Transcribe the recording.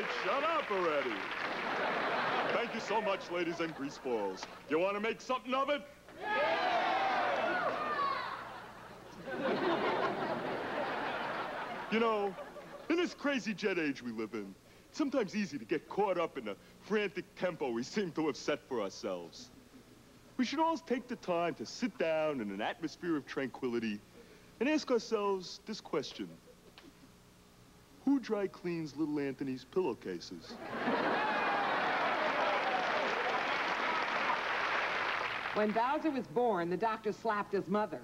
right, shut up already. Thank you so much, ladies and grease balls. You want to make something of it? Yeah! You know, in this crazy jet age we live in, it's sometimes easy to get caught up in the frantic tempo we seem to have set for ourselves. We should all take the time to sit down in an atmosphere of tranquility and ask ourselves this question. Who dry cleans little Anthony's pillowcases? When Bowzer was born, the doctor slapped his mother.